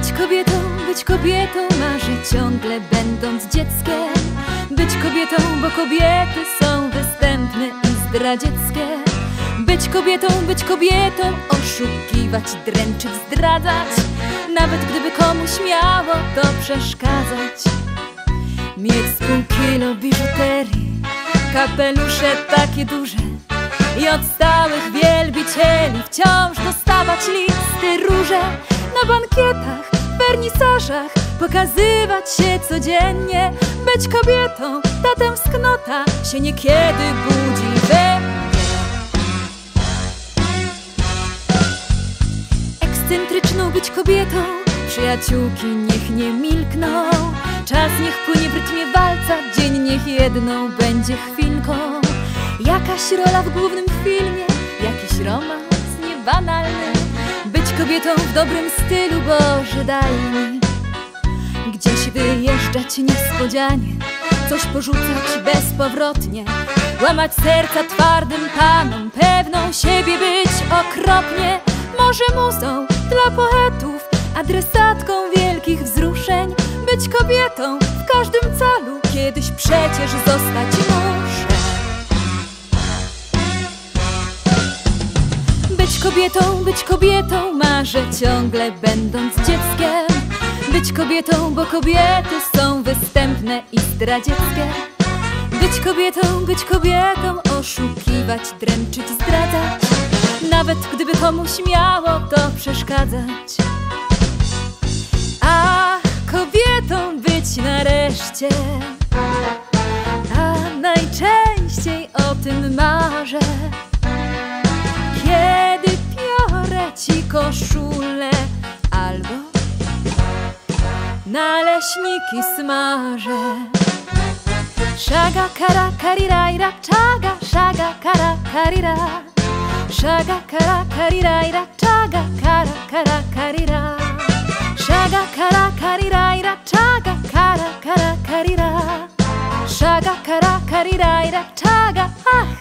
kobietą, być kobietą marzę ciągle będąc dzieckiem. Być kobietą, bo kobiety są występne i zdradzieckie. Być kobietą, być kobietą, oszukiwać, dręczyć, zdradzać. Nawet gdyby komuś miało to przeszkadzać. Mieć z pół kilo biżuterii, kapelusze takie duże. I od stałych wielbicieli wciąż dostawać listy róże bankietach, wernisażach Pokazywać się codziennie Być kobietą, ta tęsknota się niekiedy budzi we mnie. Ekscentryczną być kobietą Przyjaciółki niech nie milkną Czas niech płynie w rytmie walca Dzień niech jedną będzie chwilką. Jakaś rola w głównym filmie, jakiś romans niebanalny Kobietą w dobrym stylu, Boże daj mi Gdzieś wyjeżdżać niespodzianie Coś porzucać bezpowrotnie Łamać serca twardym panom Pewną siebie być okropnie. Może muzą dla poetów Adresatką wielkich wzruszeń Być kobietą w każdym calu Kiedyś przecież zostać kobietą, być kobietą Marzę ciągle będąc dzieckiem. Być kobietą, bo kobiety są występne i zdradzieckie. Być kobietą, być kobietą Oszukiwać, dręczyć, zdradzać. Nawet gdyby komuś miało to przeszkadzać. A kobietą być nareszcie. A najczęściej o tym marzę koszulę albo naleśniki smażę. Szaga kara karirajra, czaga, szaga kara karira. Szaga kara karirajra, czaga kara kara karira. Szaga kara karirajra, czaga kara kara karira. Szaga kara karirajra, czaga, ach,